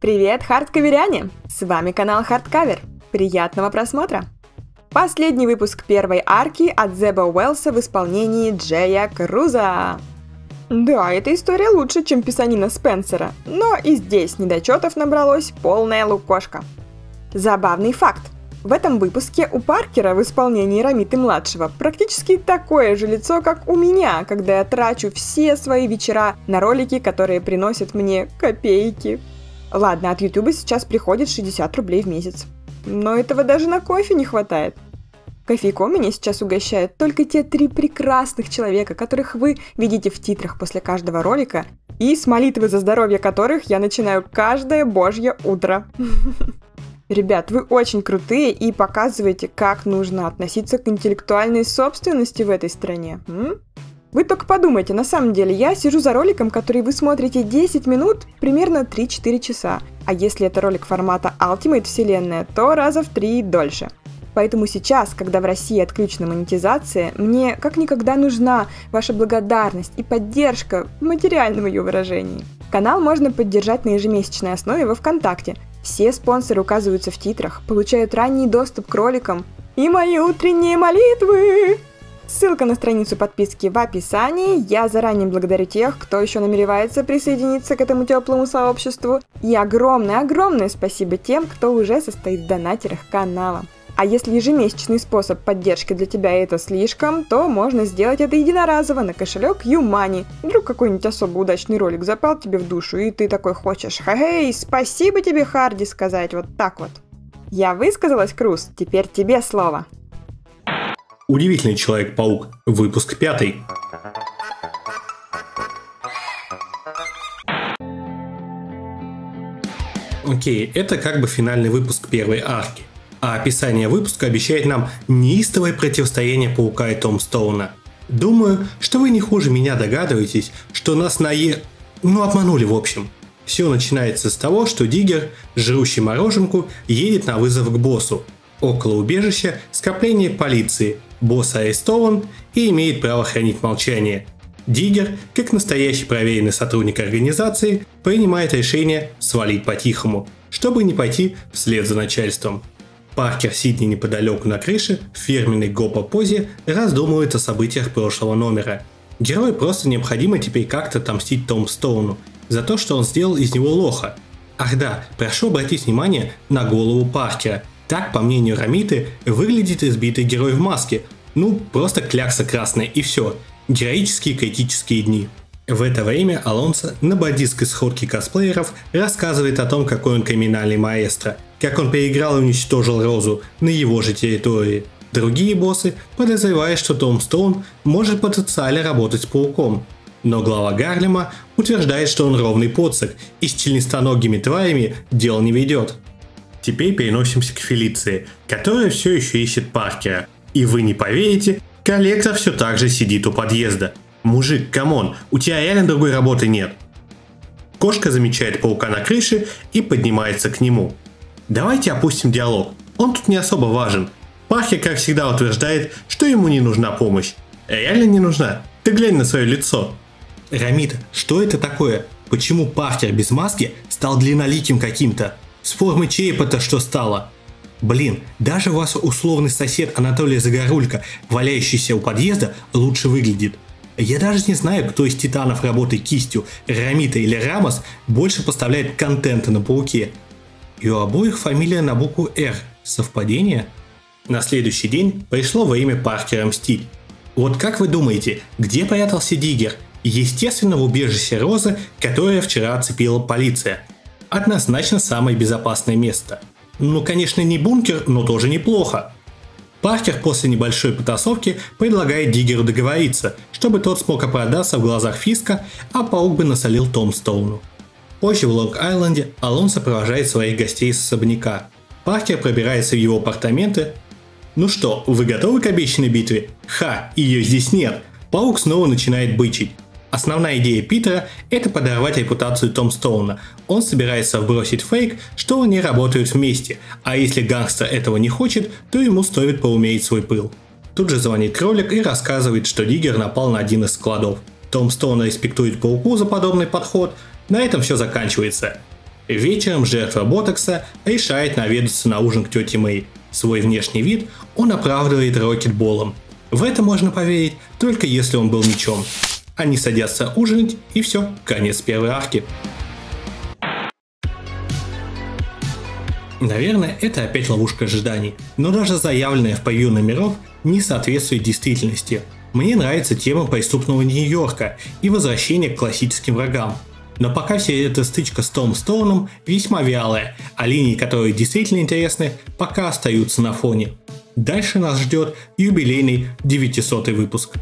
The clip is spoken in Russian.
Привет, хардкаверяне! С вами канал Хардкавер. Приятного просмотра! Последний выпуск первой арки от Зеба Уэллса в исполнении Джея Круза. Да, эта история лучше, чем писанина Спенсера, но и здесь недочетов набралось полная лукошка. Забавный факт. В этом выпуске у Паркера в исполнении Рамиты-младшего практически такое же лицо, как у меня, когда я трачу все свои вечера на ролики, которые приносят мне копейки. Ладно, от Ютуба сейчас приходит 60 рублей в месяц. Но этого даже на кофе не хватает. Кофейком меня сейчас угощают только те три прекрасных человека, которых вы видите в титрах после каждого ролика, и с молитвы за здоровье которых я начинаю каждое божье утро. Ребят, вы очень крутые и показываете, как нужно относиться к интеллектуальной собственности в этой стране. М? Вы только подумайте, на самом деле, я сижу за роликом, который вы смотрите 10 минут, примерно 3-4 часа. А если это ролик формата Ultimate Вселенная, то раза в 3 дольше. Поэтому сейчас, когда в России отключена монетизация, мне как никогда нужна ваша благодарность и поддержка в материальном ее выражении. Канал можно поддержать на ежемесячной основе во ВКонтакте. Все спонсоры указываются в титрах, получают ранний доступ к роликам и мои утренние молитвы. Ссылка на страницу подписки в описании. Я заранее благодарю тех, кто еще намеревается присоединиться к этому теплому сообществу. И огромное-огромное спасибо тем, кто уже состоит в донатерах канала. А если ежемесячный способ поддержки для тебя это слишком, то можно сделать это единоразово на кошелек Юмани. Вдруг какой-нибудь особо удачный ролик запал тебе в душу, и ты такой хочешь «Хей, спасибо тебе, Харди!» сказать вот так вот. Я высказалась, Круз, теперь тебе слово. Удивительный Человек-паук. Выпуск пятый. Окей, это как бы финальный выпуск первой арки. А описание выпуска обещает нам неистовое противостояние Паука и Том Стоуна. Думаю, что вы не хуже меня догадываетесь, что нас на Е... Ну, обманули в общем. Все начинается с того, что Диггер, жрущий мороженку, едет на вызов к боссу. Около убежища скопление полиции – Босс арестован и имеет право хранить молчание. Диггер, как настоящий проверенный сотрудник организации, принимает решение свалить по-тихому, чтобы не пойти вслед за начальством. Паркер Сидни неподалеку на крыше в фирменной гопа позе раздумывает о событиях прошлого номера. Герою просто необходимо теперь как-то отомстить Том Стоуну за то, что он сделал из него лоха. Ах да, прошу обратить внимание на голову Паркера, так, по мнению Рамиты, выглядит избитый герой в маске. Ну, просто клякса красная и все. Героические критические дни. В это время Алонсо на бандитской сходке косплееров рассказывает о том, какой он криминальный маэстро, как он переиграл и уничтожил Розу на его же территории. Другие боссы подозревают, что Tombstone может потенциально работать с пауком. Но глава Гарлема утверждает, что он ровный пацик и с членистоногими тварями дел не ведет. Теперь переносимся к Фелиции, которая все еще ищет Паркера. И вы не поверите, коллектор все так же сидит у подъезда. Мужик, come on, у тебя реально другой работы нет. Кошка замечает паука на крыше и поднимается к нему. Давайте опустим диалог. Он тут не особо важен. Паркер, как всегда, утверждает, что ему не нужна помощь. Реально не нужна. Ты глянь на свое лицо. Рамита, что это такое? Почему Паркер без маски стал длинноликим каким-то? С формы черепа-то что стало? Блин, даже ваш условный сосед Анатолий Загорулько, валяющийся у подъезда, лучше выглядит. Я даже не знаю, кто из титанов работает кистью, Рамита или Рамос, больше поставляет контента на пауке. И у обоих фамилия на букву «Р». Совпадение? На следующий день пришло время Паркера мстить. Вот как вы думаете, где прятался Диггер? Естественно, в убежище Розы, которое вчера оцепила полиция – однозначно самое безопасное место. Ну, конечно, не бункер, но тоже неплохо. Паркер после небольшой потасовки предлагает Диггеру договориться, чтобы тот смог оправдаться в глазах Фиска, а паук бы насолил Томстоуну. Позже в Лонг-Айленде Алонсо провожает своих гостей с особняка. Паркер пробирается в его апартаменты. Ну что, вы готовы к обещанной битве? Ха, ее здесь нет. Паук снова начинает бычить. Основная идея Питера – это подорвать репутацию Том Стоуна. Он собирается вбросить фейк, что они работают вместе, а если гангстер этого не хочет, то ему стоит поумерить свой пыл. Тут же звонит кролик и рассказывает, что Диггер напал на один из складов. Том Стоун респектует пауку за подобный подход, на этом все заканчивается. Вечером жертва Ботокса решает наведаться на ужин к тете Мэй. Свой внешний вид он оправдывает рокетболом. В это можно поверить только если он был мечом. Они садятся ужинать и все, конец первой арки. Наверное, это опять ловушка ожиданий, но даже заявленная в превью номеров не соответствует действительности. Мне нравится тема преступного Нью-Йорка и возвращение к классическим врагам. Но пока вся эта стычка с Том Стоуном весьма вялая, а линии, которые действительно интересны, пока остаются на фоне. Дальше нас ждет юбилейный 900 выпуск.